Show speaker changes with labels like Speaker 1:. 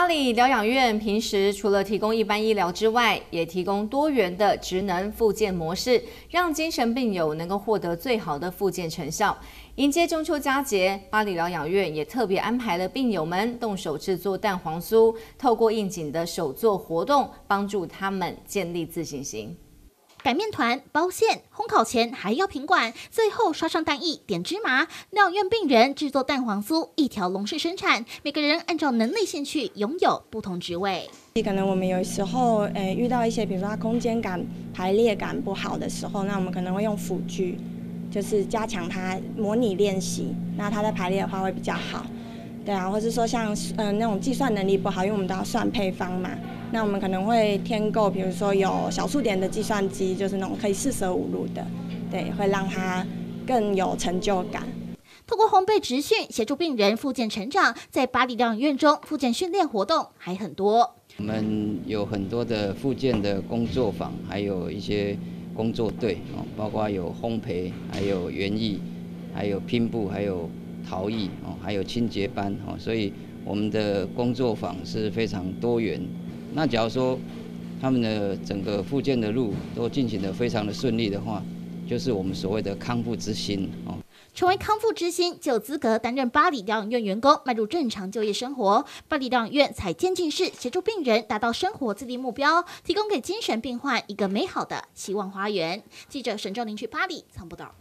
Speaker 1: 巴黎疗养院平时除了提供一般医疗之外，也提供多元的职能复健模式，让精神病友能够获得最好的复健成效。迎接中秋佳节，巴黎疗养院也特别安排了病友们动手制作蛋黄酥，透过应景的手作活动，帮助他们建立自信心。
Speaker 2: 擀面团、包馅、烘烤前还要平管，最后刷上蛋液、点芝麻。疗院病人制作蛋黄酥，一条龙式生产，每个人按照能力线去拥有不同职位。
Speaker 3: 可能我们有时候诶遇到一些，比如说它空间感、排列感不好的时候，那我们可能会用辅具，就是加强它模拟练习，那它在排列的话会比较好。对啊，或是说像嗯那种计算能力不好，因为我们都要算配方嘛。那我们可能会添购，比如说有小数点的计算机，就是那种可以四舍五入的，对，会让他更有成就感。
Speaker 2: 透过烘焙直训协助病人复健成长，在巴黎疗养院中，复健训练活动还很多。
Speaker 4: 我们有很多的复健的工作坊，还有一些工作队哦，包括有烘焙，还有园艺，还有拼布，还有陶艺哦，还有清洁班哦，所以我们的工作坊是非常多元。那假如说他们的整个复健的路都进行的非常的顺利的话，就是我们所谓的康复之星哦。
Speaker 2: 成为康复之星，就有资格担任巴黎疗养院员工，迈入正常就业生活。巴黎疗养院采渐进式，协助病人达到生活自立目标，提供给精神病患一个美好的希望花园。记者沈兆林去巴黎参报道。